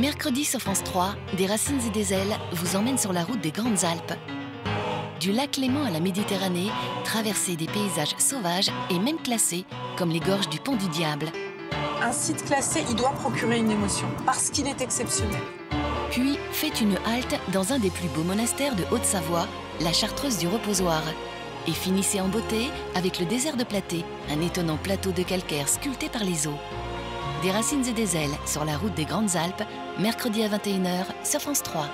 Mercredi sur France 3, Des Racines et des Ailes vous emmène sur la route des Grandes Alpes. Du lac Léman à la Méditerranée, traversez des paysages sauvages et même classés, comme les gorges du Pont du Diable. Un site classé, il doit procurer une émotion, parce qu'il est exceptionnel. Puis, faites une halte dans un des plus beaux monastères de Haute-Savoie, la Chartreuse du Reposoir. Et finissez en beauté avec le désert de Platé, un étonnant plateau de calcaire sculpté par les eaux. Des racines et des ailes sur la route des Grandes Alpes, mercredi à 21h sur France 3.